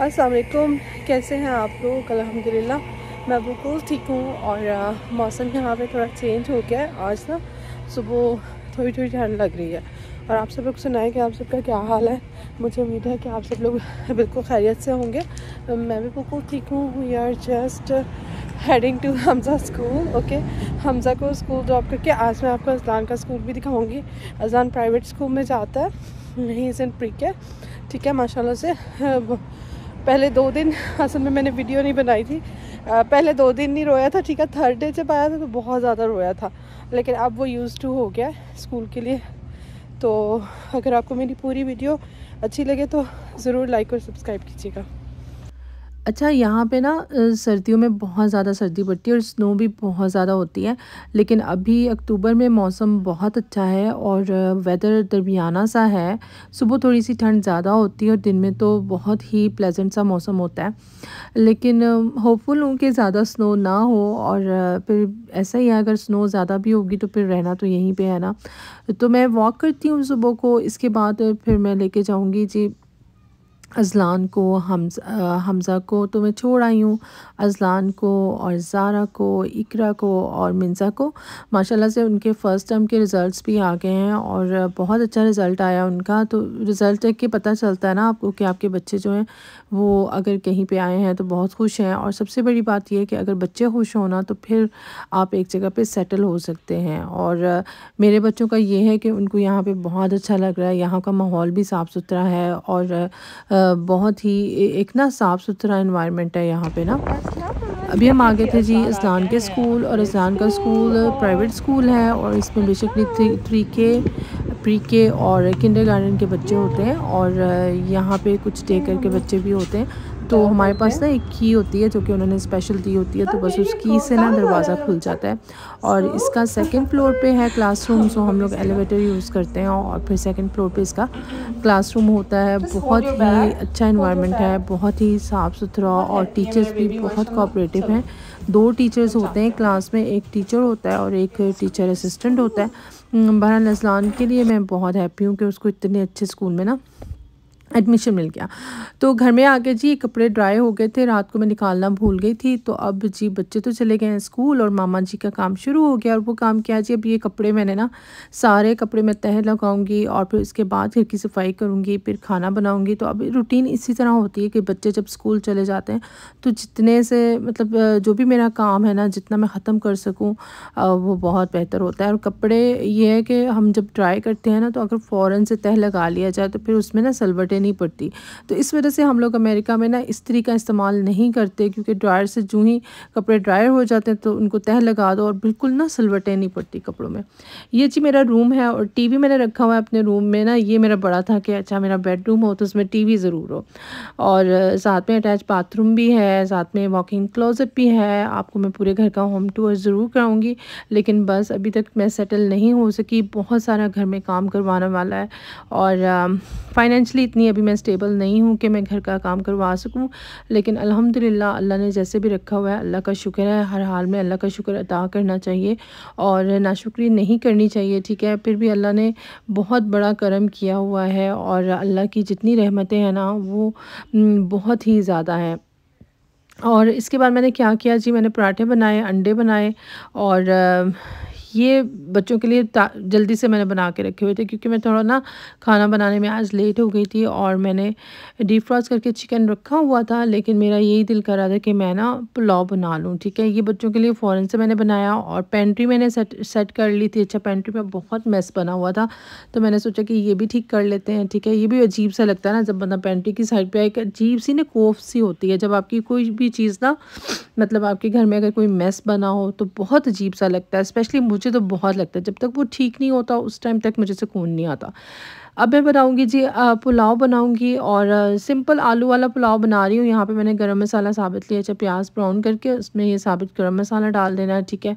असलकुम कैसे हैं आप लोग? अलहमदिल्ला मैं बिल्कुल ठीक हूँ और आ, मौसम यहाँ पे थोड़ा चेंज हो गया है। आज ना सुबह थोड़ी थोड़ी ठंड लग रही है। और आप सब लोग सुनाएँ कि आप सबका क्या हाल है? मुझे उम्मीद है कि आप सब लोग बिल्कुल खैरियत से होंगे। मैं भी बिल्कुल ठीक हूँ। We are just heading to Hamza school okay Hamza को स्कूल ड्रॉप करके आज मैं आपको अजलान का स्कूल भी दिखाऊँगी। अजलान प्राइवेट स्कूल में जाता है ही इज़ इन प्री के ठीक है? माशाल्लाह से पहले दो दिन असल में मैंने वीडियो नहीं बनाई थी। पहले दो दिन नहीं रोया था, ठीक है? थर्ड डे जब आया था तो बहुत ज़्यादा रोया था, लेकिन अब वो यूज़ टू हो गया स्कूल के लिए। तो अगर आपको मेरी पूरी वीडियो अच्छी लगे तो ज़रूर लाइक और सब्सक्राइब कीजिएगा। अच्छा यहाँ पे ना सर्दियों में बहुत ज़्यादा सर्दी पड़ती है और स्नो भी बहुत ज़्यादा होती है, लेकिन अभी अक्टूबर में मौसम बहुत अच्छा है और वेदर दरमियाना सा है। सुबह थोड़ी सी ठंड ज़्यादा होती है और दिन में तो बहुत ही प्लेजेंट सा मौसम होता है। लेकिन होपफुल हूँ कि ज़्यादा स्नो ना हो और फिर ऐसा ही है, अगर स्नो ज़्यादा भी होगी तो फिर रहना तो यहीं पर है ना। तो मैं वॉक करती हूँ सुबह को, इसके बाद फिर मैं लेके जाऊँगी, जी। अज़लान को, हमज़ हमज़ा को तो मैं छोड़ आई हूँ। अज़लान को और ज़ारा को, इकरा को और मिंज़ा को। माशाल्लाह से उनके फ़र्स्ट टर्म के रिज़ल्ट्स भी आ गए हैं और बहुत अच्छा रिज़ल्ट आया उनका। तो रिज़ल्ट देख के पता चलता है ना आपको कि आपके बच्चे जो हैं, वो अगर कहीं पे आए हैं तो बहुत खुश हैं। और सबसे बड़ी बात यह है कि अगर बच्चे खुश होना तो फिर आप एक जगह पर सेटल हो सकते हैं। और मेरे बच्चों का ये है कि उनको यहाँ पर बहुत अच्छा लग रहा है, यहाँ का माहौल भी साफ़ सुथरा है और बहुत ही एक ना साफ़ सुथरा इन्वायरमेंट है यहाँ पे ना। अभी हम आगे थे जी इस्लान के स्कूल और इस्लान का स्कूल प्राइवेट स्कूल है और इसमें basically three three K pre K और किंडर गार्डन के बच्चे होते हैं और, यहाँ पे कुछ डे कर के बच्चे भी होते हैं। तो हमारे पास ना एक की होती है जो कि उन्होंने स्पेशल दी होती है तो बस उस की से ना दरवाज़ा खुल जाता है। और इसका सेकंड फ्लोर पे है क्लासरूम सो हम लोग एलिवेटर यूज़ करते हैं और फिर सेकंड फ्लोर पे इसका क्लासरूम होता है। बहुत ही अच्छा इन्वायरमेंट है, बहुत ही साफ़ सुथरा और टीचर्स भी बहुत कोऑपरेटिव हैं। दो टीचर्स होते हैं क्लास में, एक टीचर होता है और एक टीचर असिस्टेंट होता है। बहरहाल असलान के लिए मैं बहुत हैप्पी हूँ कि उसको इतने अच्छे स्कूल में ना एडमिशन मिल गया। तो घर में आके जी कपड़े ड्राई हो गए थे, रात को मैं निकालना भूल गई थी तो अब जी बच्चे तो चले गए हैं स्कूल और मामा जी का काम शुरू हो गया और वो काम किया जी, अब ये कपड़े मैंने ना सारे कपड़े मैं तह लगाऊँगी और फिर उसके बाद घर की सफ़ाई करूँगी, फिर खाना बनाऊँगी। तो अब रूटीन इसी तरह होती है कि बच्चे जब स्कूल चले जाते हैं तो जितने से मतलब जो भी मेरा काम है ना, जितना मैं ख़त्म कर सकूँ वो बहुत बेहतर होता है। और कपड़े ये है कि हम जब ड्राई करते हैं ना तो अगर फ़ौरन से तह लगा लिया जाए तो फिर उसमें ना सलवटें नहीं पड़ती। तो इस वजह से हम लोग अमेरिका में ना इस्त्री का इस्तेमाल नहीं करते, क्योंकि ड्रायर से जो ही कपड़े ड्रायर हो जाते हैं तो उनको तह लगा दो और बिल्कुल ना सलवटें नहीं पड़ती कपड़ों में। ये जी मेरा रूम है और टीवी मैंने रखा हुआ है अपने रूम में ना, ये मेरा बड़ा था कि अच्छा मेरा बेडरूम हो तो उसमें टीवी ज़रूर हो। और साथ में अटैच बाथरूम भी है, साथ में वॉकिंग क्लोज़ट भी है, आपको मैं पूरे घर का होम टूर ज़रूर कराऊँगी, लेकिन बस अभी तक मैं सेटल नहीं हो सकी, बहुत सारा घर में काम करवाने वाला है और फाइनेंशली इतनी अभी मैं स्टेबल नहीं हूँ कि मैं घर का काम करवा सकूँ, लेकिन अल्हम्दुलिल्लाह अल्लाह ने जैसे भी रखा हुआ है, अल्लाह का शुक्र है, हर हाल में अल्लाह का शुक्र अदा करना चाहिए और नाशुक्री नहीं करनी चाहिए, ठीक है? फिर भी अल्लाह ने बहुत बड़ा करम किया हुआ है और अल्लाह की जितनी रहमतें हैं ना, वो बहुत ही ज़्यादा हैं। और इसके बाद मैंने क्या किया? जी, मैंने पराठे बनाए, अंडे बनाए और ये बच्चों के लिए जल्दी से मैंने बना के रखे हुए थे, क्योंकि मैं थोड़ा ना खाना बनाने में आज लेट हो गई थी और मैंने डीप फ्रॉस्ट करके चिकन रखा हुआ था, लेकिन मेरा यही दिल कर रहा था कि मैं ना पुलाव बना लूँ, ठीक है? ये बच्चों के लिए फ़ौरन से मैंने बनाया और पेंट्री मैंने सेट सेट कर ली थी अच्छा पेंट्री में बहुत मेस बना हुआ था तो मैंने सोचा कि ये भी ठीक कर लेते हैं, ठीक है? ये भी अजीब सा लगता है ना, जब बंदा पेंट्री की साइड पर एक अजीब सी ना कोफ सी होती है, जब आपकी कोई भी चीज़ ना मतलब आपके घर में अगर कोई मेस बना हो तो बहुत अजीब सा लगता है स्पेशली मुझे तो बहुत लगता है, जब तक वो ठीक नहीं होता, उस टाइम तक मुझे सुकून नहीं आता। अब मैं बनाऊँगी जी पुलाव बनाऊँगी और सिंपल आलू वाला पुलाव बना रही हूँ। यहाँ पे मैंने गरम मसाला साबित लिया अच्छा प्याज ब्राउन करके उसमें ये साबित गरम मसाला डाल देना है, ठीक है।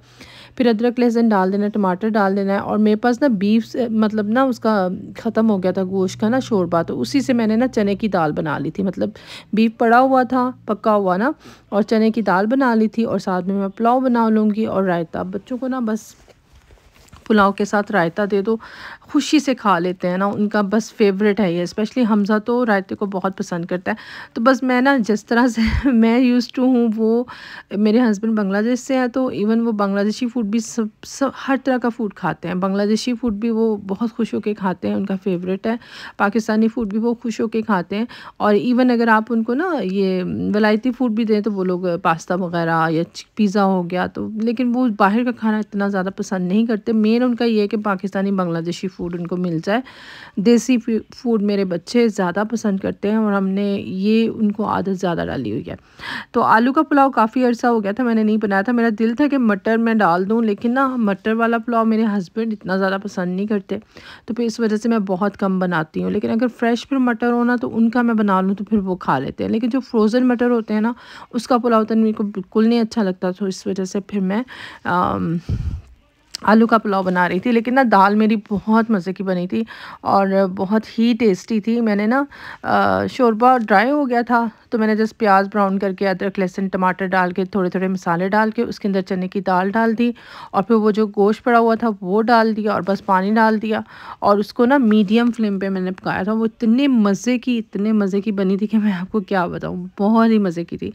फिर अदरक, लहसुन डाल देना टमाटर डाल देना है और मेरे पास ना बीफ मतलब ना उसका ख़त्म हो गया था गोश्त का ना शोरबा तो उसी से मैंने ना चने की दाल बना ली थी। मतलब बीफ पड़ा हुआ था पक्का हुआ ना, और चने की दाल बना ली थी और साथ में मैं पुलाव बना लूँगी और रायता। बच्चों को ना बस पुलाव के साथ रायता दे दो, खुशी से खा लेते हैं ना, उनका बस फेवरेट है ये स्पेशली हमज़ा तो रायते को बहुत पसंद करता है। तो बस मैं ना जिस तरह से मैं यूज़ टू हूँ, वो मेरे हस्बैंड बांग्लादेश से हैं तो इवन वो बांग्लादेशी फ़ूड भी सब सब, हर तरह का फ़ूड खाते हैं। बांग्लादेशी फ़ूड भी वो बहुत खुश होकर खाते हैं, उनका फेवरेट है। पाकिस्तानी फ़ूड भी वो खुश होकर खाते हैं। और इवन अगर आप उनको ना ये वलायती फ़ूड भी दें तो वो लोग पास्ता वगैरह या पिज़्ज़ा हो गया तो लेकिन वो बाहर का खाना इतना ज़्यादा पसंद नहीं करते। मेन उनका ये है कि पाकिस्तानी बांग्लादेशी फ़ूड उनको मिल जाए। देसी फ़ूड मेरे बच्चे ज़्यादा पसंद करते हैं और हमने ये उनको आदत ज़्यादा डाली हुई है। तो आलू का पुलाव काफ़ी अर्सा हो गया था, मैंने नहीं बनाया था। मेरा दिल था कि मटर मैं डाल दूँ, लेकिन ना मटर वाला पुलाव मेरे हस्बैंड इतना ज़्यादा पसंद नहीं करते। तो फिर इस वजह से मैं बहुत कम बनाती हूँ। लेकिन अगर फ्रेश फिर मटर हो ना तो उनका मैं बना लूँ तो फिर वो खा लेते हैं। लेकिन जो फ्रोज़न मटर होते हैं ना, उसका पुलाव तो मेरे को बिल्कुल नहीं अच्छा लगता। तो इस वजह से फिर मैं आलू का पुलाव बना रही थी, लेकिन ना दाल मेरी बहुत मज़े की बनी थी और बहुत ही टेस्टी थी। मैंने ना शोरबा ड्राई हो गया था तो मैंने जस्ट प्याज ब्राउन करके, अदरक, लहसुन, टमाटर डाल के थोड़े थोड़े मसाले डाल के, उसके अंदर चने की दाल डाल दी और फिर वो जो गोश्त पड़ा हुआ था, वो डाल दिया और बस पानी डाल दिया और उसको ना मीडियम फ्लेम पर मैंने पकाया था। वो इतने मज़े की, इतने मज़े की बनी थी कि मैं आपको क्या बताऊँ, बहुत ही मज़े की थी।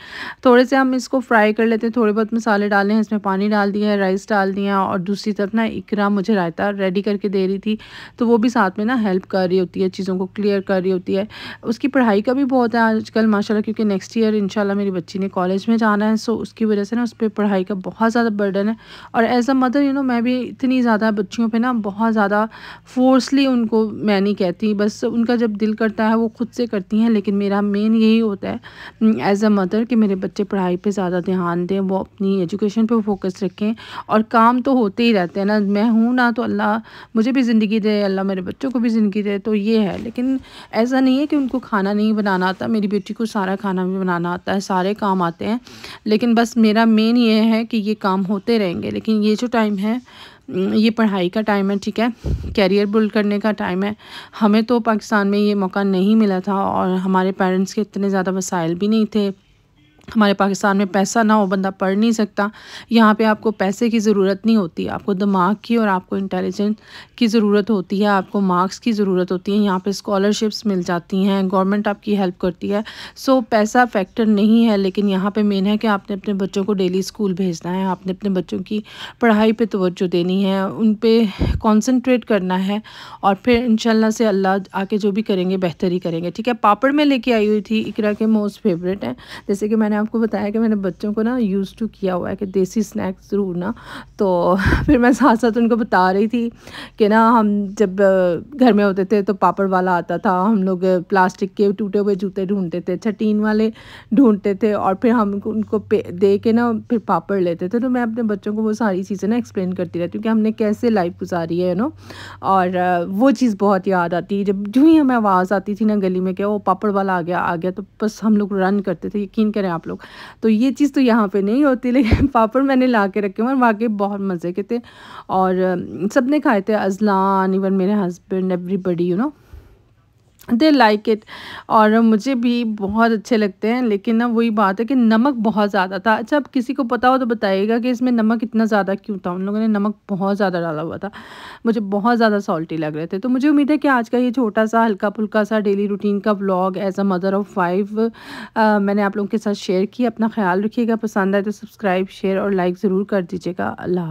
थोड़े से हम इसको फ्राई कर लेते हैं, थोड़े बहुत मसाले डाले हैं, इसमें पानी डाल दिया है राइस डाल दिया और दूसरी तरफ़ ना इकरा मुझे रायता रेडी करके दे रही थी तो वो भी साथ में ना हेल्प कर रही होती है, चीज़ों को क्लियर कर रही होती है। उसकी पढ़ाई का भी बहुत है आजकल, माशाल्लाह, क्योंकि नेक्स्ट ईयर इंशाल्लाह मेरी बच्ची ने कॉलेज में जाना है सो उसकी वजह से ना उस पर पढ़ाई का बहुत ज़्यादा बर्डन है। और as a mother you know मैं भी इतनी ज़्यादा बच्चियों पर ना बहुत ज़्यादा फोर्सली उनको मैं नहीं कहती, बस उनका जब दिल करता है, वो खुद से करती हैं, लेकिन मेरा मेन यही होता है एज अ मदर कि मेरे बच्चे पढ़ाई पर ज़्यादा ध्यान दें, वो अपनी एजुकेशन पर फोकस रखें, और काम तो होते ही रहते हैं ना, मैं हूँ ना तो अल्लाह मुझे भी ज़िंदगी दे, अल्लाह मेरे बच्चों को भी ज़िंदगी दे तो ये है। लेकिन ऐसा नहीं है कि उनको खाना नहीं बनाना आता, मेरी बेटी को सारा खाना भी बनाना आता है, सारे काम आते हैं। लेकिन बस मेरा मेन ये है कि ये काम होते रहेंगे। लेकिन ये जो टाइम है ये पढ़ाई का टाइम है, ठीक है? कैरियर बिल्ड करने का टाइम है। हमें तो पाकिस्तान में ये मौका नहीं मिला था और हमारे पेरेंट्स के इतने ज़्यादा वसाइल भी नहीं थे। हमारे पाकिस्तान में पैसा ना हो, बंदा पढ़ नहीं सकता। यहाँ पे आपको पैसे की ज़रूरत नहीं होती, आपको दिमाग की और आपको इंटेलिजेंस की ज़रूरत होती है, आपको मार्क्स की ज़रूरत होती है। यहाँ पे स्कॉलरशिप्स मिल जाती हैं गवर्नमेंट आपकी हेल्प करती है। सो पैसा फैक्टर नहीं है, लेकिन यहाँ पे मेन है कि आपने अपने बच्चों को डेली स्कूल भेजना है, आपने अपने बच्चों की पढ़ाई पर तोज्जो देनी है, उन पर कॉन्सनट्रेट करना है और फिर इन से अल्लाह आके जो भी करेंगे, बेहतर ही करेंगे। ठीक है, पापड़ में लेके आई हुई थी, इकरा के मोस्ट फेवरेट हैं। जैसे कि मैंने मैंने आपको बताया कि मैंने बच्चों को ना यूज़ टू किया हुआ है कि देसी स्नैक्स ज़रूर ना तो फिर मैं साथ साथ उनको बता रही थी कि ना हम जब घर में होते थे तो पापड़ वाला आता था, हम लोग प्लास्टिक के टूटे हुए जूते ढूंढते थे, छटीन वाले ढूंढते थे और फिर हम उनको दे के ना फिर पापड़ लेते थे। तो मैं अपने बच्चों को वो सारी चीज़ें ना एक्सप्लेन करती रहती हूँ कि हमने कैसे लाइफ गुजारी है नो और वो चीज़ बहुत याद आती है, जब जो ही हमें आवाज़ आती थी ना गली में क्या वो पापड़ वाला आ गया आ गया तो बस हम लोग रन करते थे, यकीन करें आप लोग। तो ये चीज़ तो यहाँ पे नहीं होती, लेकिन पापड़ मैंने ला के रखे हुए वाकई बहुत मज़े के थे। और सबने खाए थे, अजलान इवन मेरे husband everybody you know they like it और मुझे भी बहुत अच्छे लगते हैं, लेकिन ना वही बात है कि नमक बहुत ज़्यादा था। अच्छा अब किसी को पता हो तो बताइएगा कि इसमें नमक इतना ज़्यादा क्यों था? उन लोगों ने नमक बहुत ज़्यादा डाला हुआ था। मुझे बहुत ज़्यादा सॉल्टी लग रहे थे। तो मुझे उम्मीद है कि आज का ये छोटा सा हल्का फुल्का सा डेली रूटीन का vlog as a mother of five मैंने आप लोगों के साथ शेयर किया। अपना ख्याल रखिएगा। पसंद आए तो सब्सक्राइब शेयर और लाइक ज़रूर कर दीजिएगा। अल्लाह